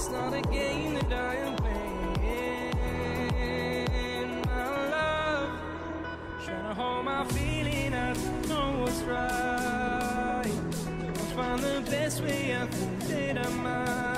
It's not a game that I am playing, my love. Trying to hold my feeling, I don't know what's right. I'll find the best way I think that I might.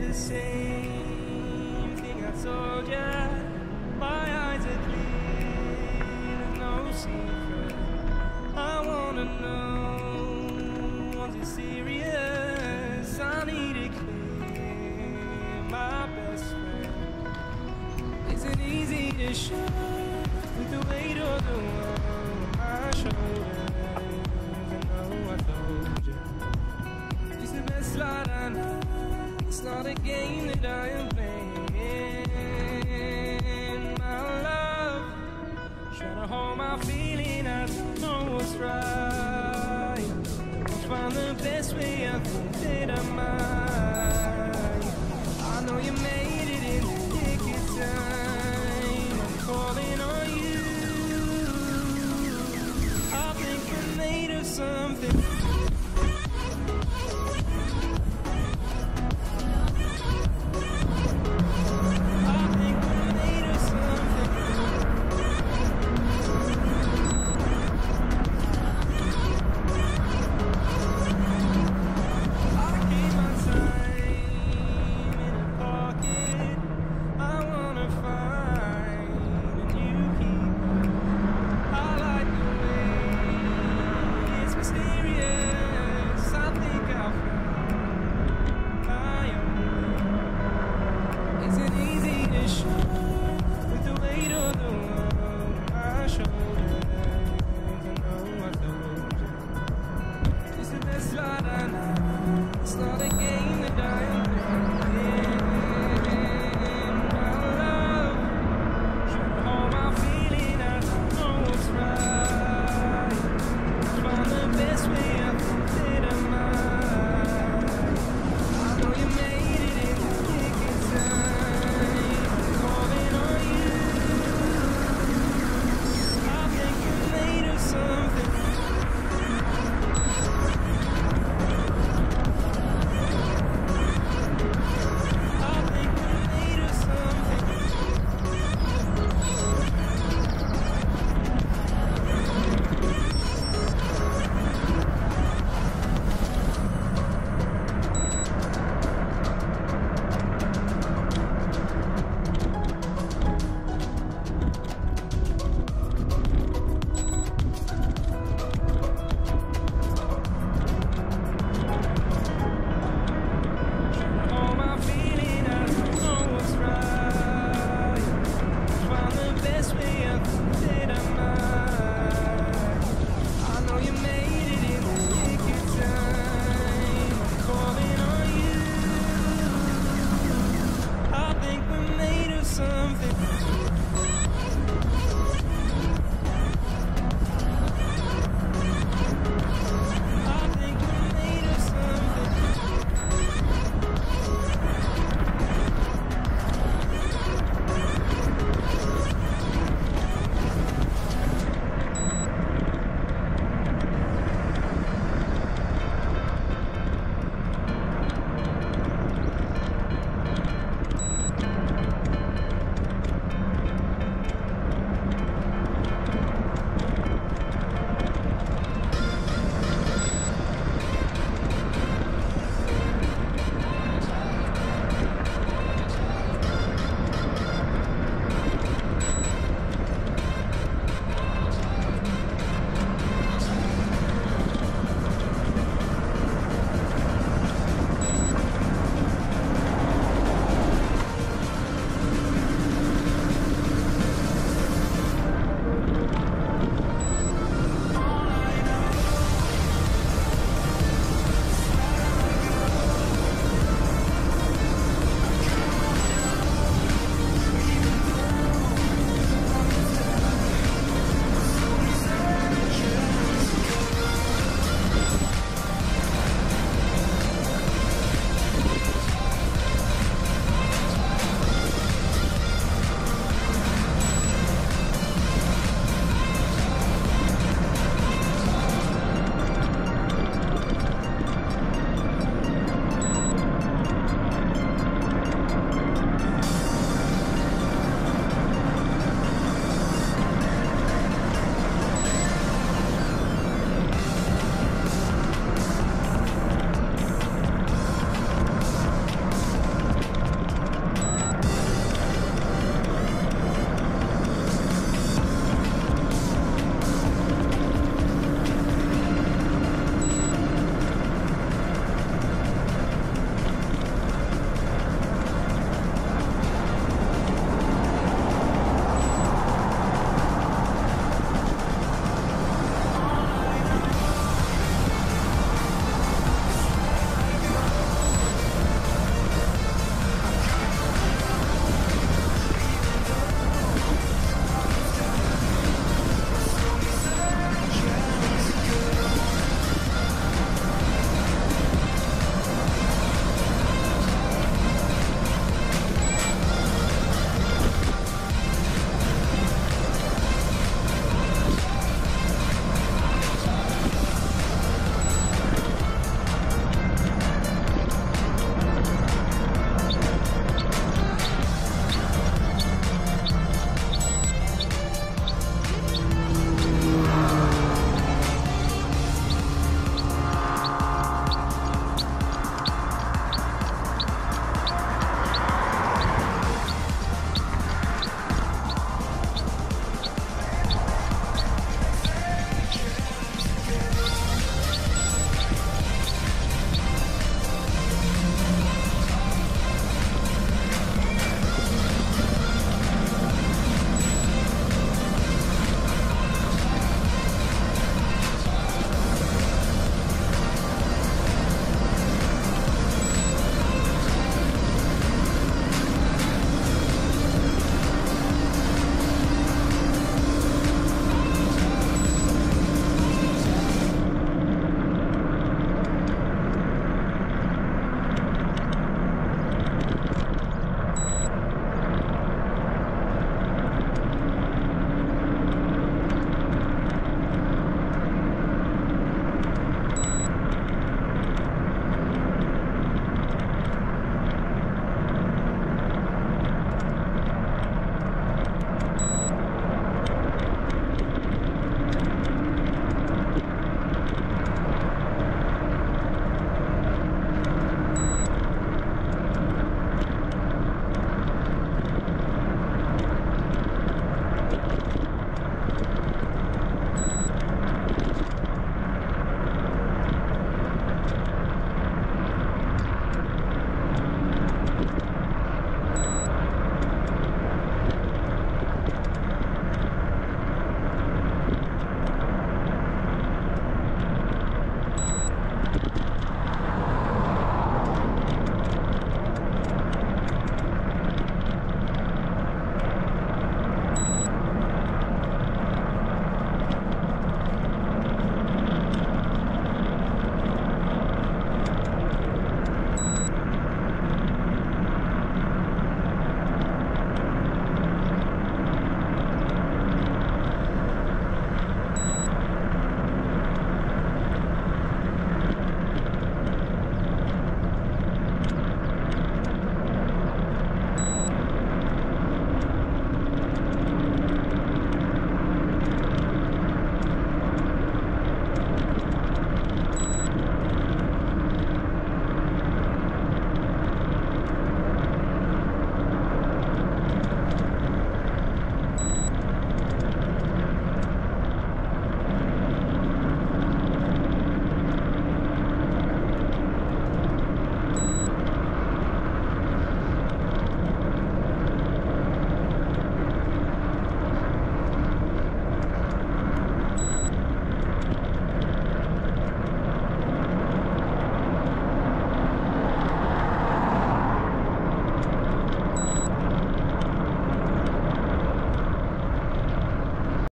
The same right.